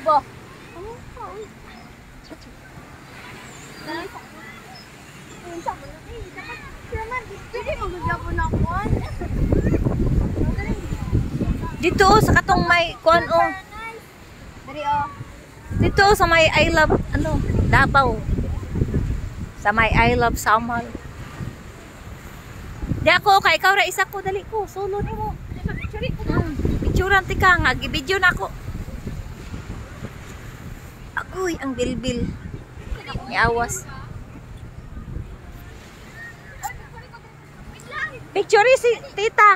Takbo. Dito oh, sa katong may kuan oh. Diri oh. Dito oh, sa may I love ano, Davao. Sa may I love Samal. Di ako kay ikaw ra isa ko dali ko, sulod mo. Picturean eh. hmm, tika nga gibidyo na ako. Agoy ang bilbil. Ni awas. Picture si tita.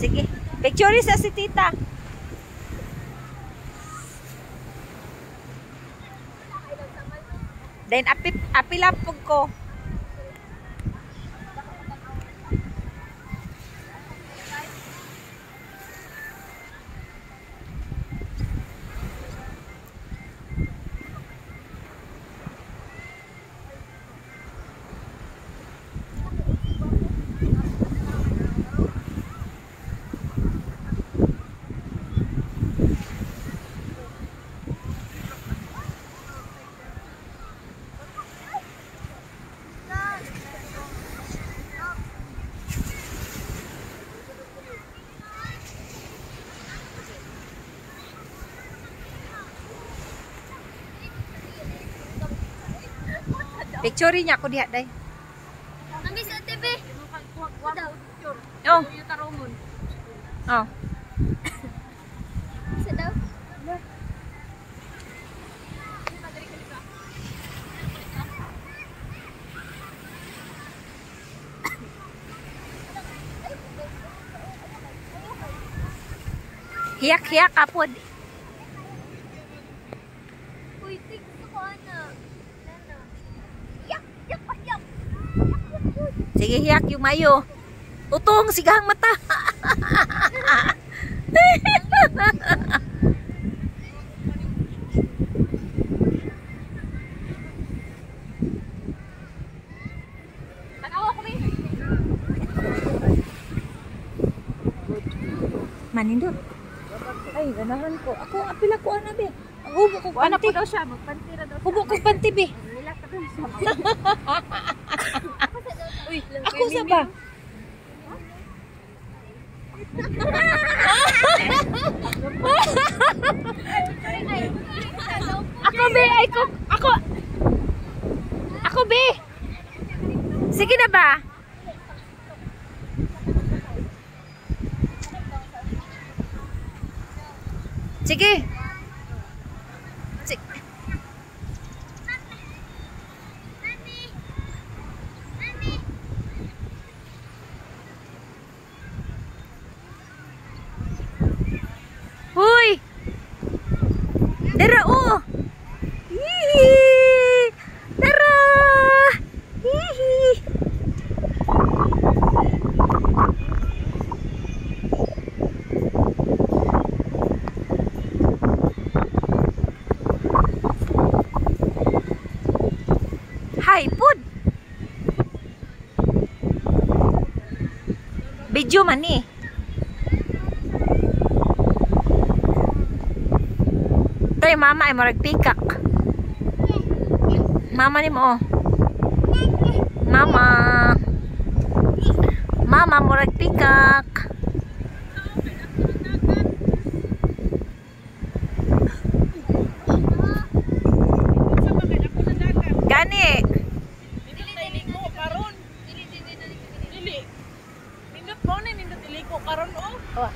Sige. Picture sa si tita. Then api apilapog ko. Picture niya ako diha day. Nami sa TV. Oh. Oh. Sa daw. Hiyak-hiyak apod. Sige, hiyak yung mayo. Utong, sigahang mata. Manindot. Ay, ganahan ko. Ako, apila ko ana be. Hubo ko panti. ko daw siya, magpantira daw siya. Hubo ko panti be. Nilak ka daw siya. Lang Ako sa ba? Ako be, ay ko, ako. Ako be. Sige na ba? Sige. Tara, oh! Hihi! Tara! Hihi! Hai, pun, Bejo mana ni? Tay mama ay marag pikak. Mama ni mo. oh. Mama. Mama murag pikak. Gani. Iliko karon. Dili. Nindot mo ni nindot iliko karon oh. Oh.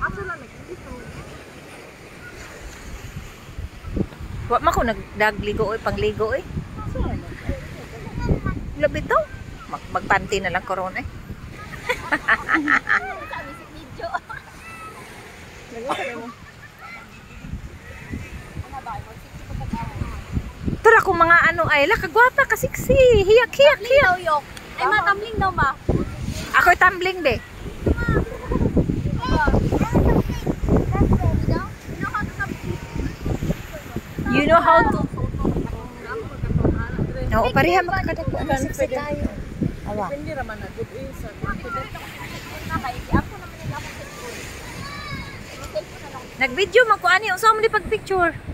Aso lang nagdito. Wa man ko nagdagligo oy pangligo oy. Labi to. Mag magpanty na lang karon eh. Tara ko mga ano ay la kagwapa ka sexy. Hiyak hiyak hiyak. Ay, matamling daw ma. Ako'y tumbling be. You know how to Oo, pareha makakadagpo ang sexy tayo. Awa. Depende raman na good eh sa. Nag-video man ko ani, unsa mo di pag-picture?